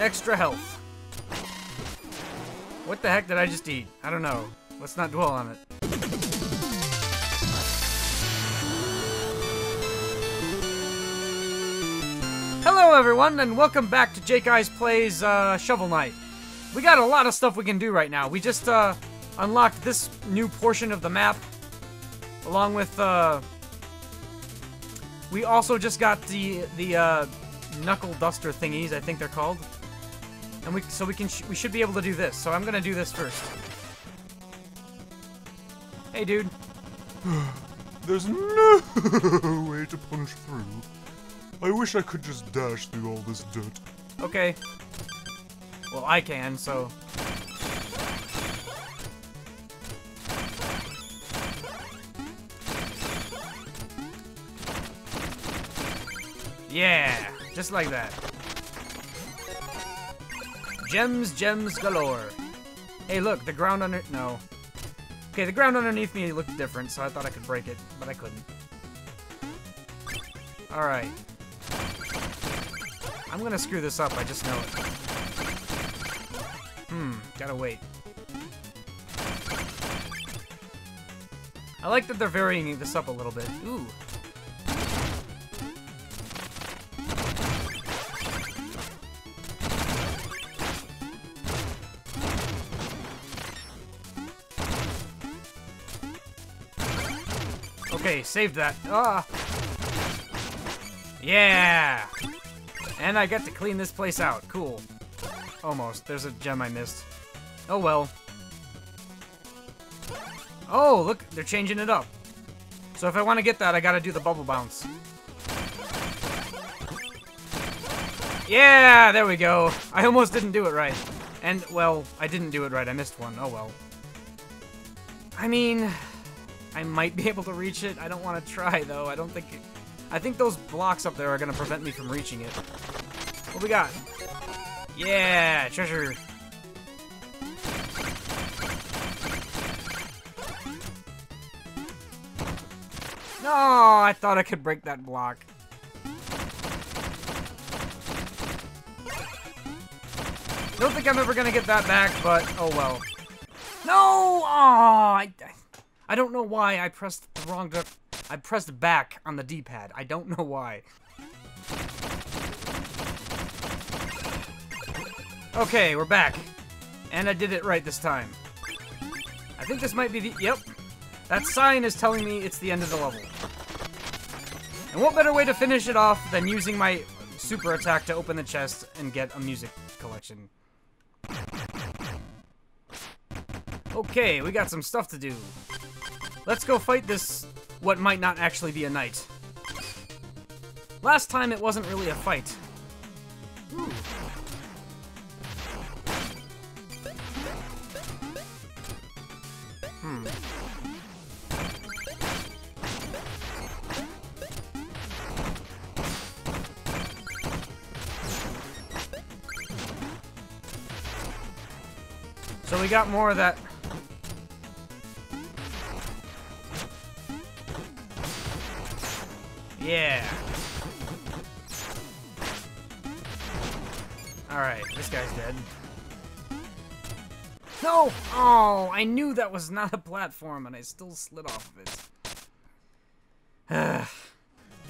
Extra health. What the heck did I just eat? I don't know. Let's not dwell on it. Hello everyone, and welcome back to Jake Eyes Plays uh, Shovel Knight. We got a lot of stuff we can do right now. We just uh, unlocked this new portion of the map, along with uh, we also just got the the uh, knuckle duster thingies. I think they're called, and we so we can sh we should be able to do this. So I'm gonna do this first. Hey, dude. There's no way to punch through. I wish I could just dash through all this dirt. Okay. Well, I can, so. Yeah, just like that. Gems, gems galore. Hey, look, the ground under- no. Okay, the ground underneath me looked different, so I thought I could break it, but I couldn't. Alright. I'm gonna screw this up, I just know it. Hmm, gotta wait. I like that they're varying this up a little bit. Ooh. Saved that. Ah. Yeah! And I get to clean this place out. Cool. Almost. There's a gem I missed. Oh well. Oh, look, they're changing it up. So if I want to get that, I gotta do the bubble bounce. Yeah, there we go. I almost didn't do it right. And, well, I didn't do it right. I missed one. Oh well. I mean, I might be able to reach it. I don't want to try, though. I don't think... It, I think those blocks up there are going to prevent me from reaching it. What we got? Yeah, treasure. No, I thought I could break that block. Don't think I'm ever gonna get that back, but oh well. No! I, I don't know why I pressed the wrong... I pressed back on the D-pad. I don't know why. Okay, we're back. And I did it right this time. I think this might be the... Yep. That sign is telling me it's the end of the level. And what better way to finish it off than using my super attack to open the chest and get a music collection. Okay, we got some stuff to do. Let's go fight this, what might not actually be a knight. Last time it wasn't really a fight. Ooh. Hmm. So we got more of that. Yeah. Alright, this guy's dead. No! Oh, I knew that was not a platform, and I still slid off of it. yeah,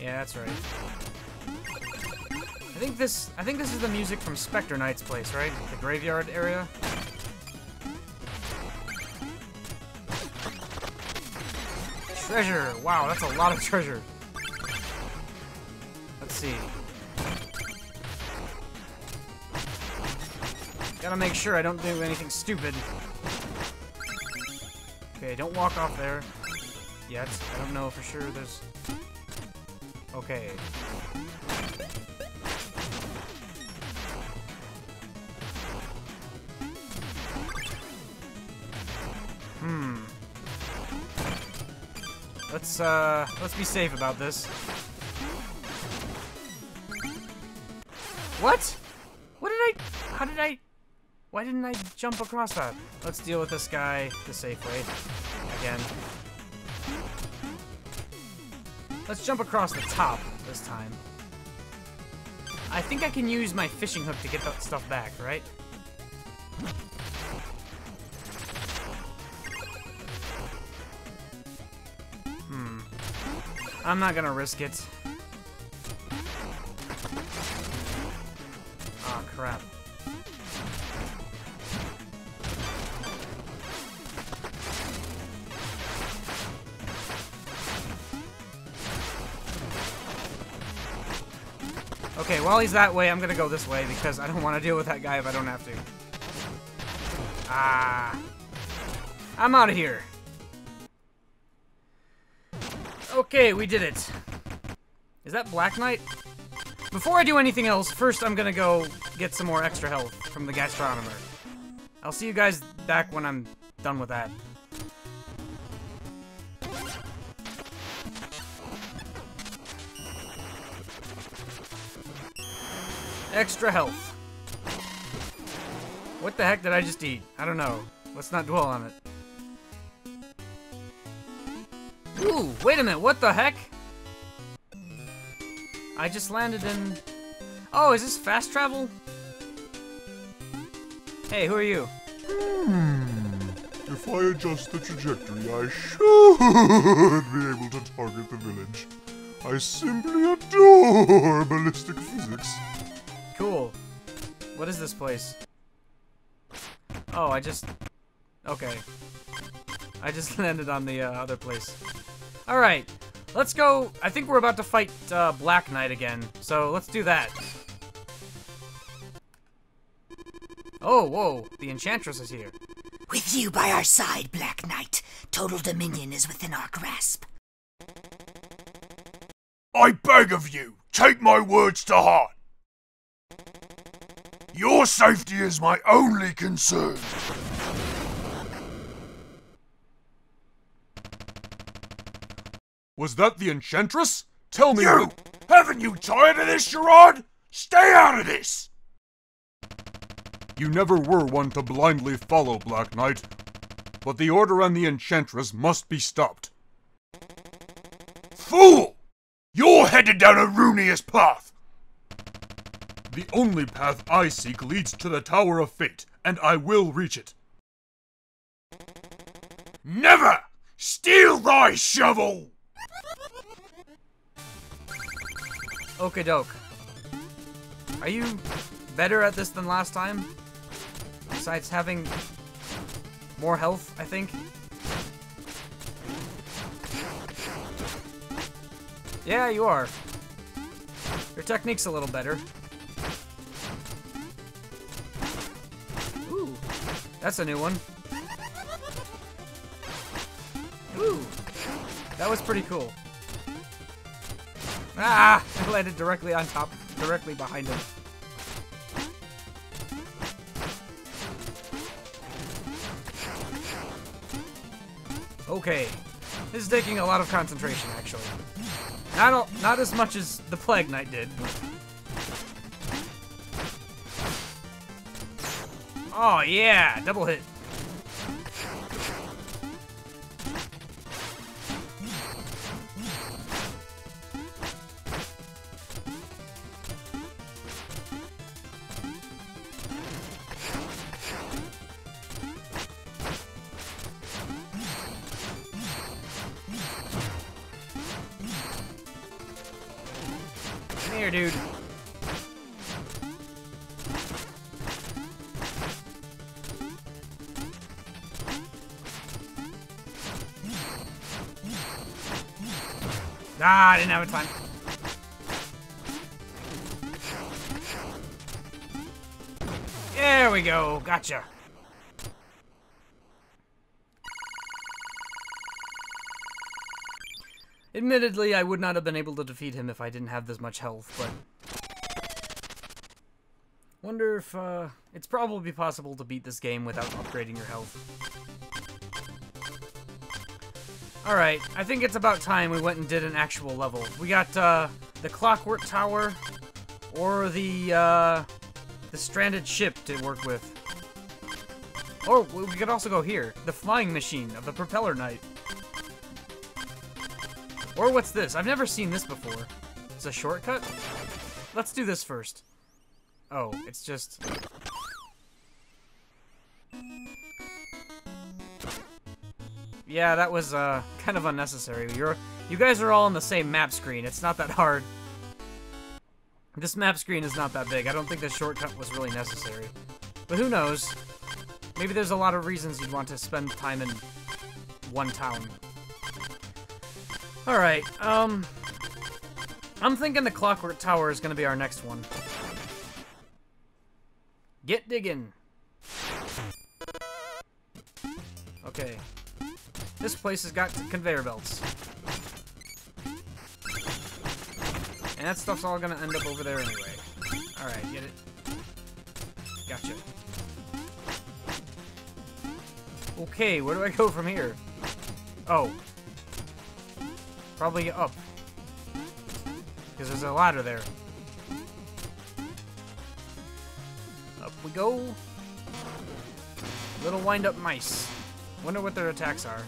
that's right. I think this I think this is the music from Specter Knight's place, right? The graveyard area. Treasure! Wow, that's a lot of treasure. Gotta make sure I don't do anything stupid. Okay, don't walk off there. Yet. I don't know for sure there's... Okay. Hmm. Let's, uh, let's be safe about this. What? What did I... How did I... Why didn't I jump across that? Let's deal with this guy the safe way. Again. Let's jump across the top this time. I think I can use my fishing hook to get that stuff back, right? Hmm. I'm not gonna risk it. While he's that way, I'm gonna go this way because I don't want to deal with that guy if I don't have to. Ah. I'm out of here. Okay, we did it. Is that Black Knight? Before I do anything else, first I'm gonna go get some more extra health from the gastronomer. I'll see you guys back when I'm done with that. Extra health. What the heck did I just eat? I don't know. Let's not dwell on it. Ooh, wait a minute, what the heck? I just landed in... Oh, is this fast travel? Hey, who are you? Hmm. If I adjust the trajectory, I should be able to target the village. I simply adore ballistic physics. Cool. What is this place? Oh, I just... Okay. I just landed on the uh, other place. Alright, let's go... I think we're about to fight uh, Black Knight again, so let's do that. Oh, whoa, the Enchantress is here. With you by our side, Black Knight, total dominion is within our grasp. I beg of you, take my words to heart. Your safety is my only concern. Was that the Enchantress? Tell me You! Haven't you tired of this, Gerard? Stay out of this! You never were one to blindly follow, Black Knight. But the Order and the Enchantress must be stopped. Fool! You're headed down a ruinous path. The only path I seek leads to the Tower of Fate, and I will reach it. Never! Steel thy shovel! Okie doke. Are you better at this than last time? Besides having more health, I think? Yeah, you are. Your technique's a little better. That's a new one. Ooh, that was pretty cool. Ah! I landed directly on top, directly behind him. Okay. This is taking a lot of concentration, actually. Not, not as much as the Plague Knight did. Oh, yeah! Double hit. Ah, I didn't have a time. There we go. Gotcha. Admittedly, I would not have been able to defeat him if I didn't have this much health, but... Wonder if, uh... It's probably possible to beat this game without upgrading your health. Alright, I think it's about time we went and did an actual level. We got, uh, the Clockwork Tower, or the, uh, the stranded ship to work with. Or, we could also go here. The Flying Machine of the Propeller Knight. Or what's this? I've never seen this before. It's a shortcut? let's do this first. Oh, it's just... Yeah, that was uh, kind of unnecessary. You're, you guys are all on the same map screen. It's not that hard. This map screen is not that big. I don't think this shortcut was really necessary. But who knows? Maybe there's a lot of reasons you'd want to spend time in one town. Alright, um... I'm thinking the Clockwork Tower is going to be our next one. Get digging. Okay. This place has got conveyor belts. And that stuff's all gonna end up over there anyway. Alright, get it? Gotcha. Okay, where do I go from here? Oh. Probably up. Because there's a ladder there. Up we go. Little wind-up mice. Wonder what their attacks are.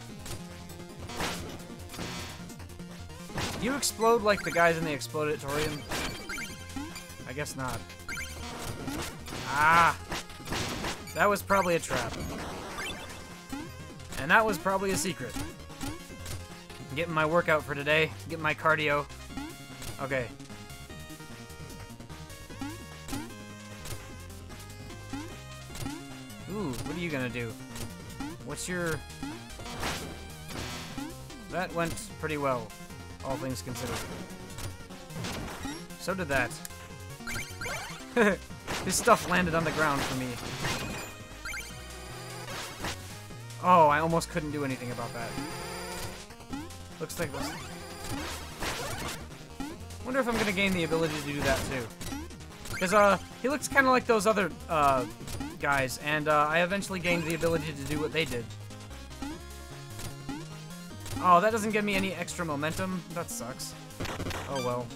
You explode like the guys in the Explodatorium? I guess not. Ah! That was probably a trap. And that was probably a secret. Getting my workout for today. Getting my cardio. Okay. Ooh, what are you gonna do? What's your... That went pretty well, all things considered. So did that. this stuff landed on the ground for me. Oh, I almost couldn't do anything about that. Looks like this. Wonder if I'm gonna gain the ability to do that too. Because, uh, he looks kind of like those other, uh, guys, and, uh, I eventually gained the ability to do what they did. Oh, that doesn't give me any extra momentum? That sucks. Oh well.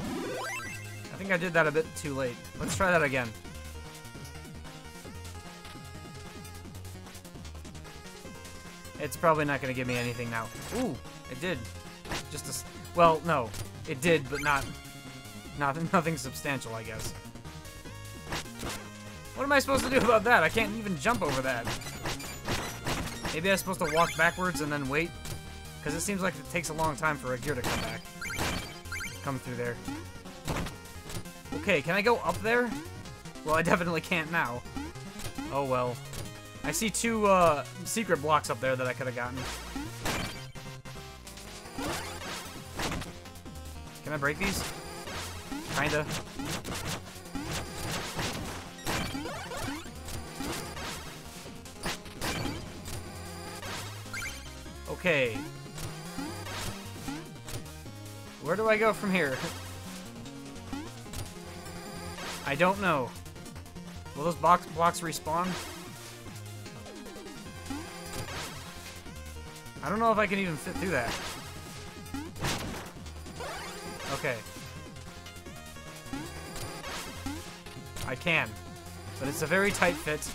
I think I did that a bit too late. Let's try that again. It's probably not going to give me anything now. Ooh, it did. Just a... s- Well, no. It did, but not... Not, nothing substantial, I guess. What am I supposed to do about that? I can't even jump over that. Maybe I'm supposed to walk backwards and then wait? Because it seems like it takes a long time for a gear to come back. Come through there. Okay, can I go up there? Well, I definitely can't now. Oh well. I see two uh, secret blocks up there that I could have gotten. Can I break these? Kinda. Okay. Where do I go from here? I don't know. Will those box blocks respawn? I don't know if I can even fit through that. Okay. I can. But it's a very tight fit.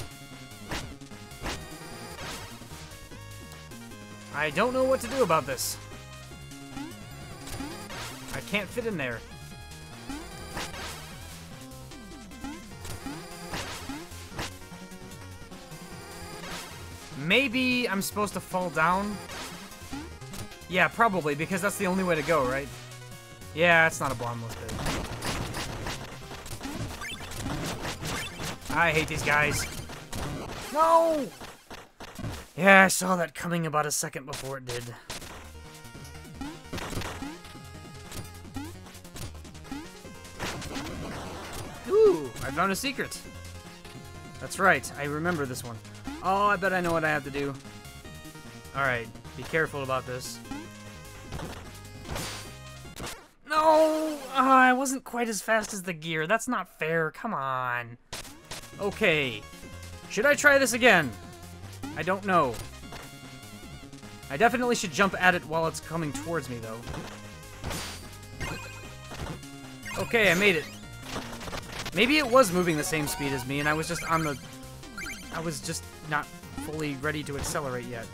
I don't know what to do about this. I can't fit in there. Maybe I'm supposed to fall down? Yeah, probably, because that's the only way to go, right? Yeah, it's not a bottomless pit. I hate these guys. No! Yeah, I saw that coming about a second before it did. Ooh, I found a secret. That's right, I remember this one. Oh, I bet I know what I have to do. Alright, be careful about this. No! Ah, I wasn't quite as fast as the gear. That's not fair. Come on. Okay. Should I try this again? I don't know. I definitely should jump at it while it's coming towards me, though. Okay, I made it. Maybe it was moving the same speed as me, and I was just on the... I was just not fully ready to accelerate yet.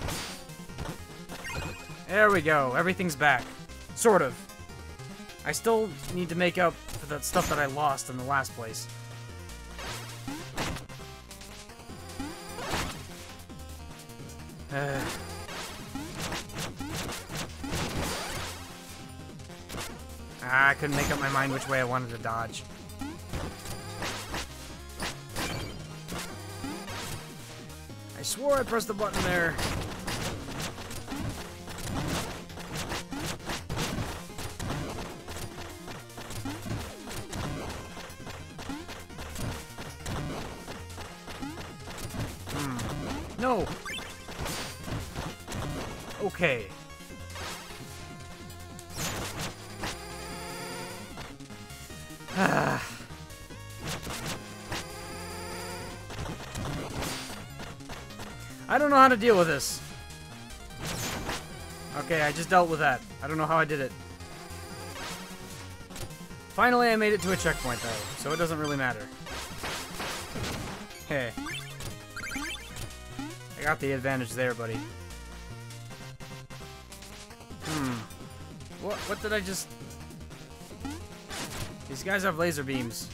There we go. Everything's back. Sort of. I still need to make up for the stuff that I lost in the last place. Uh. I couldn't make up my mind which way I wanted to dodge. I swore I pressed the button there. I don't know how to deal with this. Okay, I just dealt with that. I don't know how I did it. Finally, I made it to a checkpoint, though, so it doesn't really matter. Hey. I got the advantage there, buddy. Hmm. What, what did I just... These guys have laser beams.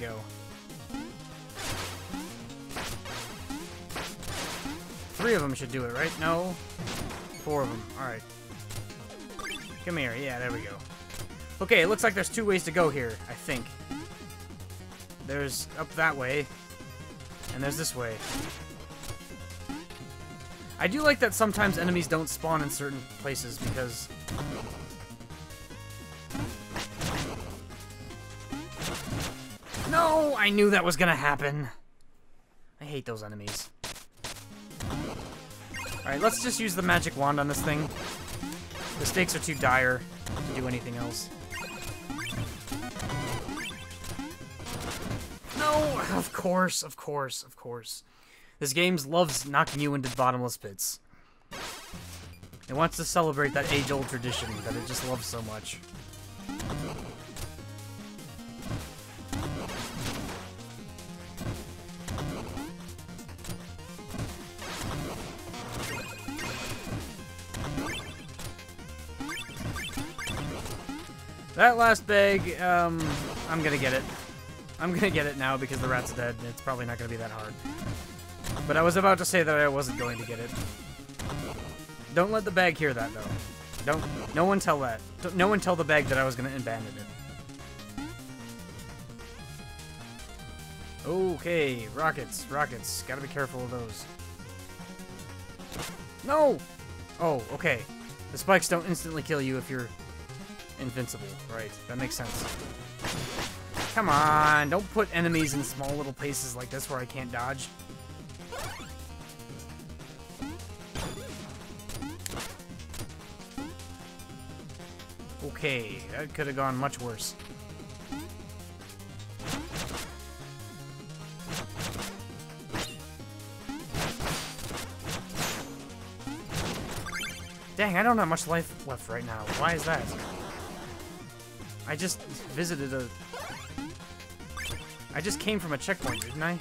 Go. Three of them should do it, right? No? Four of them. Alright. Come here. Yeah, there we go. Okay, it looks like there's two ways to go here, I think. There's up that way, and there's this way. I do like that sometimes enemies don't spawn in certain places because... No! I knew that was gonna happen. I hate those enemies. Alright, let's just use the magic wand on this thing. The stakes are too dire to do anything else. No! Of course, of course, of course. This game loves knocking you into bottomless pits. It wants to celebrate that age-old tradition that it just loves so much. That last bag, um, I'm gonna get it. I'm gonna get it now because the rat's dead. It's probably not gonna be that hard. But I was about to say that I wasn't going to get it. Don't let the bag hear that, though. Don't. No one tell that. No one tell the bag that I was gonna abandon it. Okay, rockets, rockets. Gotta be careful of those. No! Oh, okay. The spikes don't instantly kill you if you're invincible. Right, that makes sense. Come on, don't put enemies in small little places like this where I can't dodge. Okay, that could have gone much worse. Dang, I don't have much life left right now. Why is that? I just visited a... I just came from a checkpoint, didn't I?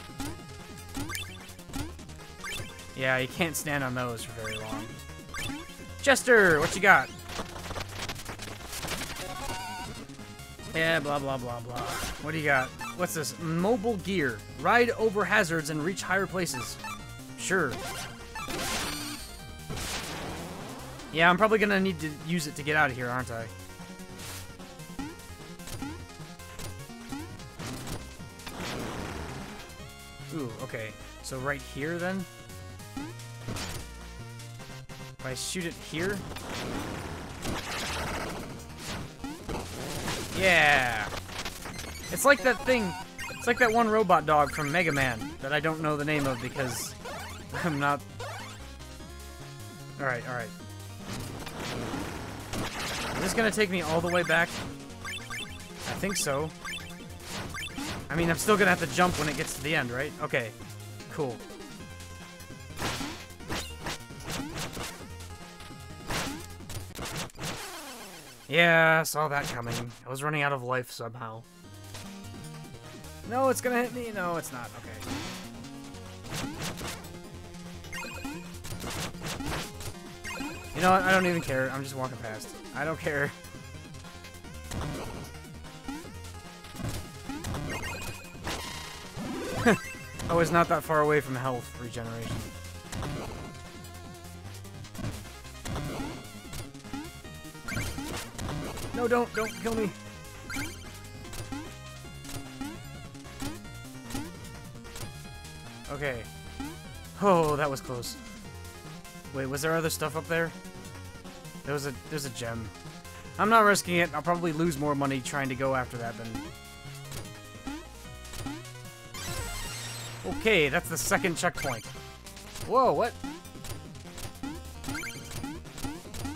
Yeah, you can't stand on those for very long. Chester, what you got? Yeah, blah, blah, blah, blah. What do you got? What's this? Mobile gear. Ride over hazards and reach higher places. Sure. Yeah, I'm probably gonna need to use it to get out of here, aren't I? Ooh, okay. So right here, then? If I shoot it here? Yeah! It's like that thing, it's like that one robot dog from Mega Man that I don't know the name of because I'm not... Alright, alright. Is this gonna take me all the way back? I think so. I mean, I'm still gonna have to jump when it gets the end, right? Okay, cool. Yeah, saw that coming. I was running out of life somehow. No, it's gonna hit me. No, it's not. Okay. You know what? I don't even care. I'm just walking past. I don't care. Oh, I was not that far away from health regeneration. No, don't, don't kill me. Okay. Oh, that was close. Wait, was there other stuff up there? There was a there's a gem. I'm not risking it. I'll probably lose more money trying to go after that than. Okay, that's the second checkpoint. Whoa, what?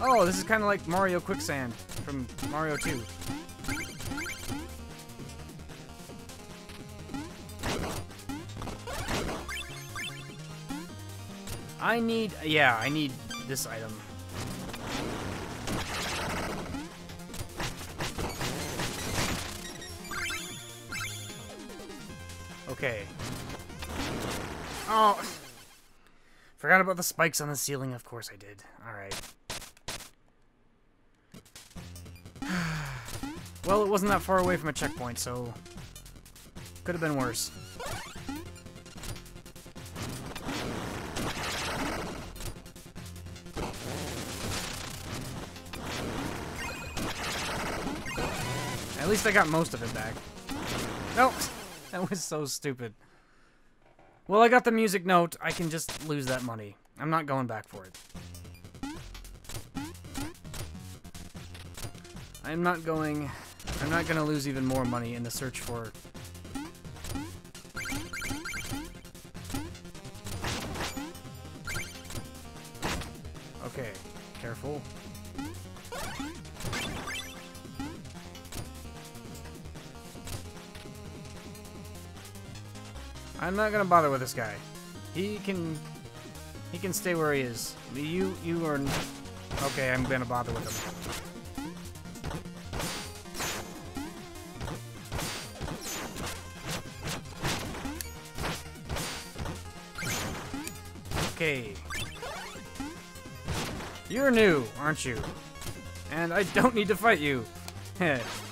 Oh, this is kind of like Mario Quicksand from Mario 2. I need, yeah, I need this item. Okay. Forgot about the spikes on the ceiling. Of course I did. Alright. well, it wasn't that far away from a checkpoint, so... Could have been worse. At least I got most of it back. Nope. That was so stupid. Well, I got the music note. I can just lose that money. I'm not going back for it. I'm not going... I'm not going to lose even more money in the search for... I'm not gonna bother with this guy. He can... He can stay where he is. You, you are... Okay, I'm gonna bother with him. Okay. You're new, aren't you? And I don't need to fight you.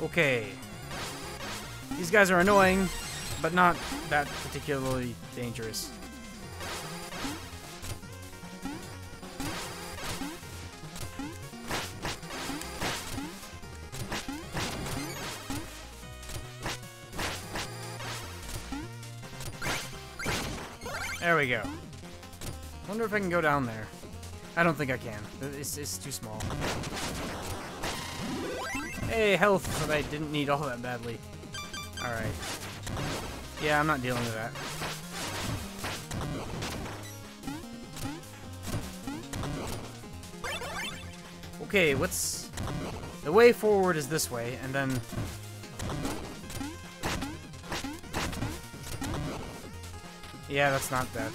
Okay. These guys are annoying, but not that particularly dangerous. There we go. Wonder if I can go down there. I don't think I can. It's, it's too small. Hey, health that I didn't need all that badly. Alright. Yeah, I'm not dealing with that. Okay, what's... The way forward is this way, and then... Yeah, that's not that.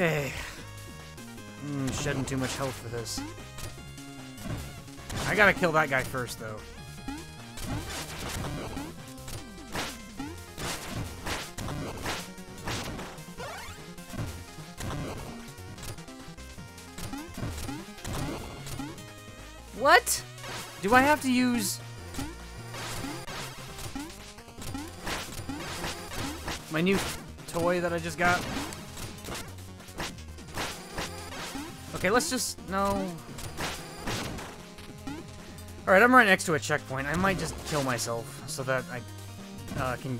Hey. Mm, shedding too much health for this. I gotta kill that guy first, though. What? Do I have to use... My new toy that I just got? Okay, let's just... No... Alright, I'm right next to a checkpoint. I might just kill myself so that I uh, can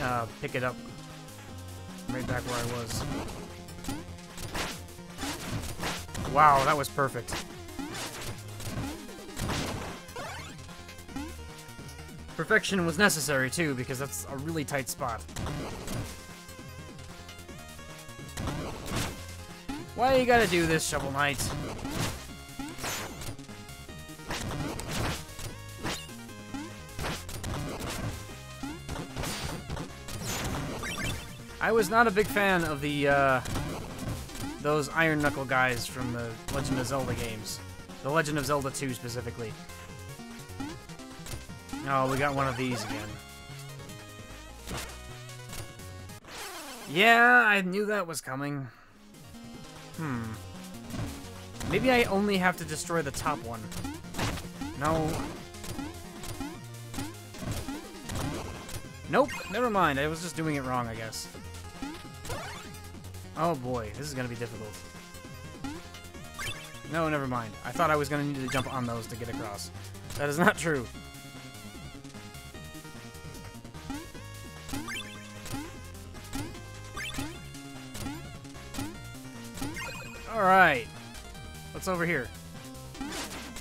uh, pick it up right back where I was. Wow, that was perfect. Perfection was necessary, too, because that's a really tight spot. Why you gotta do this, Shovel Knight? I was not a big fan of the, uh, those Iron Knuckle guys from the Legend of Zelda games. The Legend of Zelda 2 specifically. Oh, we got one of these again. Yeah, I knew that was coming. Hmm. Maybe I only have to destroy the top one. No. Nope, never mind. I was just doing it wrong, I guess. Oh boy, this is gonna be difficult. No, never mind. I thought I was gonna need to jump on those to get across. That is not true. Alright. What's over here?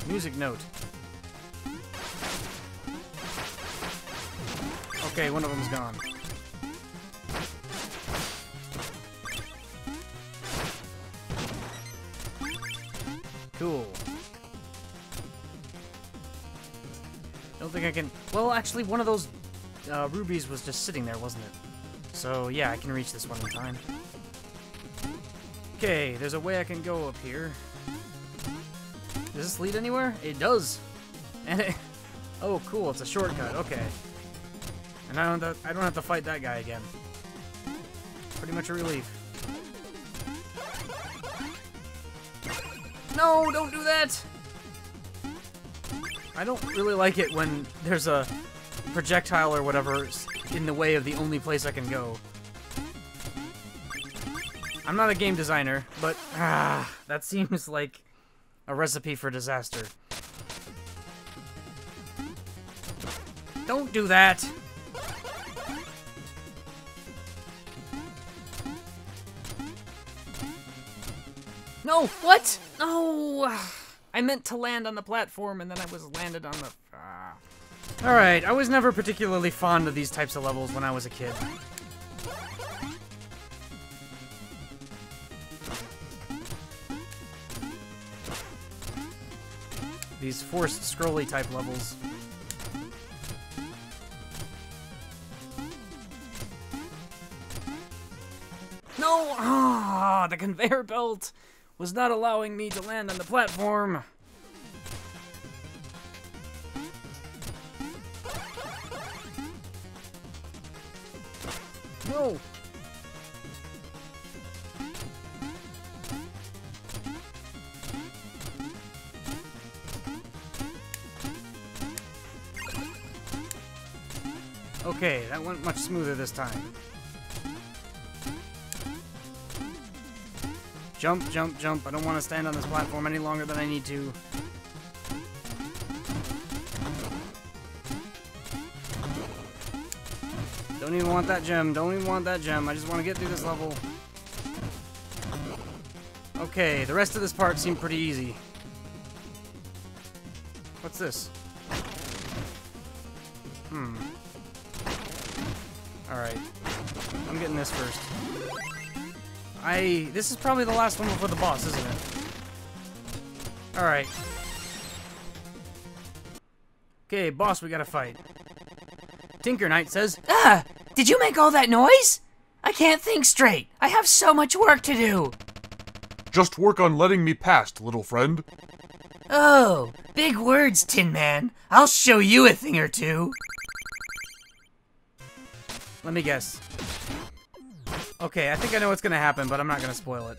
Music note. Okay, one of them's gone. Cool. Don't think I can... Well, actually, one of those uh, rubies was just sitting there, wasn't it? So, yeah, I can reach this one in time. Okay, there's a way I can go up here. Does this lead anywhere? It does. And it... Oh, cool, it's a shortcut, okay. And I don't, I don't have to fight that guy again. Pretty much a relief. No, don't do that! I don't really like it when there's a projectile or whatever in the way of the only place I can go. I'm not a game designer, but ah, that seems like a recipe for disaster. Don't do that! No, what? No! I meant to land on the platform and then I was landed on the... Ah. Alright, I was never particularly fond of these types of levels when I was a kid. These forced scrolly type levels. No! Ah, the conveyor belt was not allowing me to land on the platform. No! Okay, that went much smoother this time. Jump, jump, jump. I don't want to stand on this platform any longer than I need to. Don't even want that gem. Don't even want that gem. I just want to get through this level. Okay, the rest of this part seemed pretty easy. What's this? Hmm. Alright. I'm getting this first. I... This is probably the last one before the boss, isn't it? Alright. Okay, boss, we gotta fight. Tinker Knight says, Ah! Did you make all that noise? I can't think straight. I have so much work to do. Just work on letting me past, little friend. Oh, big words, Tin Man. I'll show you a thing or two. Let me guess. Okay, I think I know what's gonna happen, but I'm not gonna spoil it.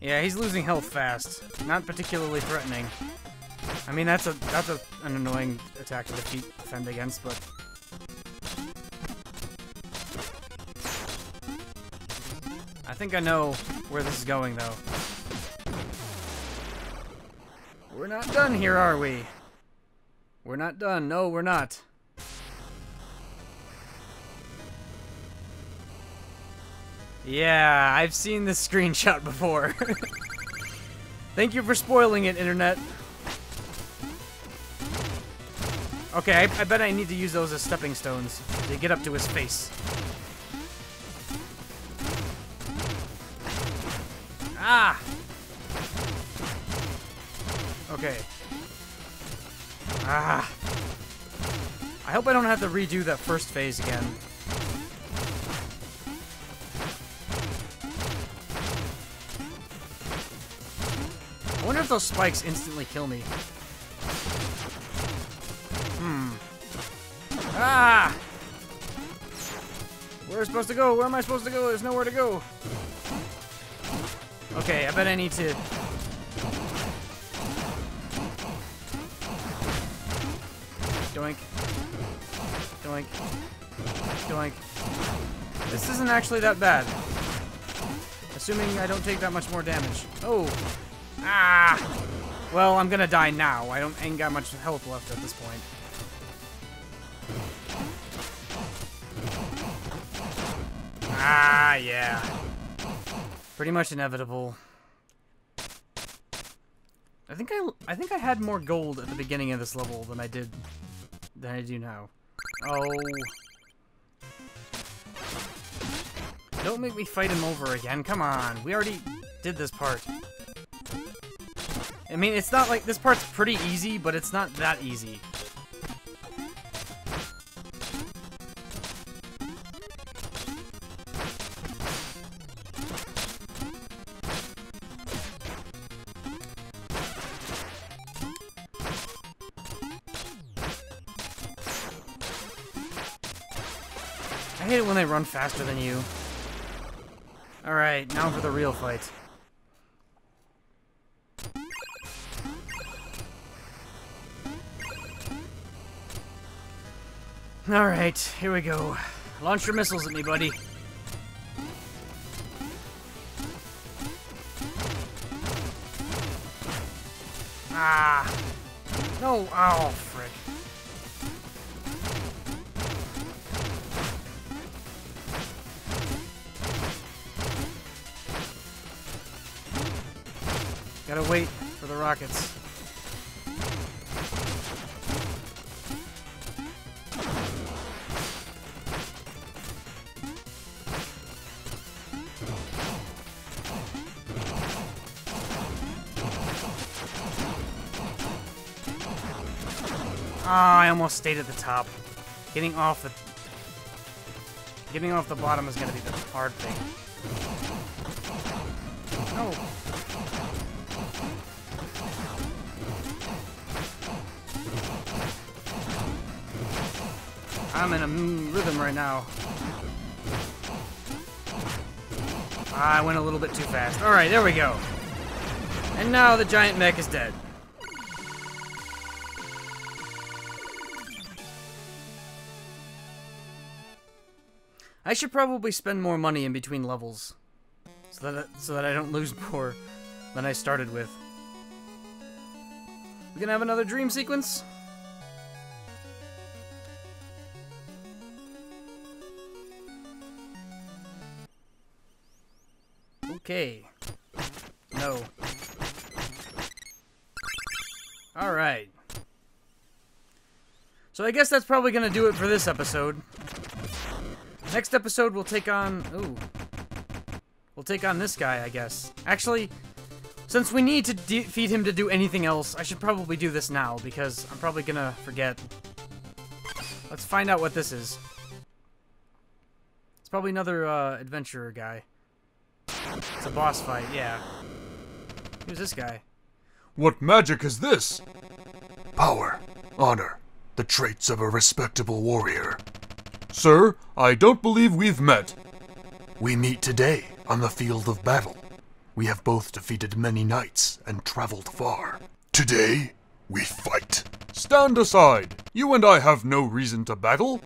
Yeah, he's losing health fast. Not particularly threatening. I mean, that's a that's a, an annoying attack to defend against, but... I think I know where this is going, though. We're not done here, are we? We're not done. No, we're not. Yeah, I've seen this screenshot before. Thank you for spoiling it, Internet. Okay, I, I bet I need to use those as stepping stones to get up to his face. Ah! Okay. Ah! I hope I don't have to redo that first phase again. I wonder if those spikes instantly kill me. Ah! Where am I supposed to go? Where am I supposed to go? There's nowhere to go. Okay, I bet I need to... Doink. Doink. Doink. This isn't actually that bad. Assuming I don't take that much more damage. Oh! Ah! Well, I'm gonna die now. I don't ain't got much health left at this point. Ah, yeah. Pretty much inevitable. I think I I think I had more gold at the beginning of this level than I did than I do now. Oh. Don't make me fight him over again. Come on. We already did this part. I mean, it's not like this part's pretty easy, but it's not that easy. I hate it when they run faster than you. Alright, now for the real fight. Alright, here we go. Launch your missiles at me, buddy. Ah! No! Oh, Gotta wait for the rockets. Ah, I almost stayed at the top. Getting off the... Getting off the bottom is gonna be the hard thing. No. I'm in a rhythm right now. I went a little bit too fast. Alright, there we go. And now the giant mech is dead. I should probably spend more money in between levels. So that, so that I don't lose more than I started with. We gonna have another dream sequence? Okay. No. Alright. So I guess that's probably gonna do it for this episode. Next episode we'll take on... Ooh. We'll take on this guy, I guess. Actually, since we need to defeat him to do anything else, I should probably do this now, because I'm probably gonna forget. Let's find out what this is. It's probably another uh, adventurer guy. It's a boss fight, yeah. Who's this guy? What magic is this? Power, honor, the traits of a respectable warrior. Sir, I don't believe we've met. We meet today on the field of battle. We have both defeated many knights and traveled far. Today, we fight. Stand aside. You and I have no reason to battle.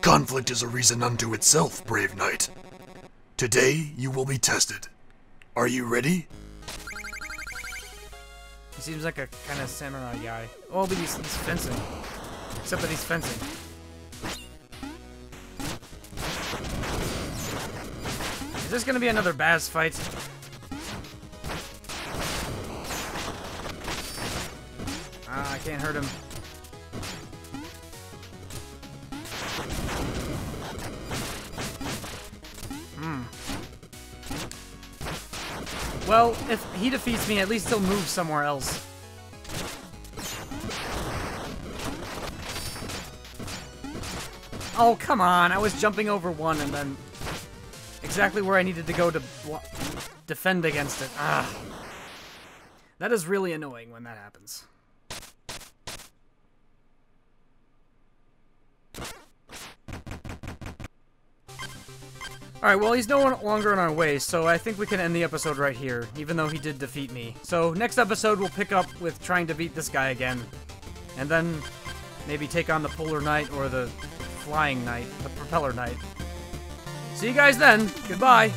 Conflict is a reason unto itself, brave knight. Today, you will be tested. Are you ready? He seems like a kind of samurai guy. Oh, but he's, he's fencing. Except that he's fencing. Is this gonna be another Baz fight? Ah, I can't hurt him. Well, if he defeats me, at least he'll move somewhere else. Oh, come on. I was jumping over one and then exactly where I needed to go to defend against it. Ah. That is really annoying when that happens. Alright, well, he's no longer on our way, so I think we can end the episode right here, even though he did defeat me. So, next episode, we'll pick up with trying to beat this guy again. And then maybe take on the Polar Knight or the Flying Knight, the Propeller Knight. See you guys then. Goodbye.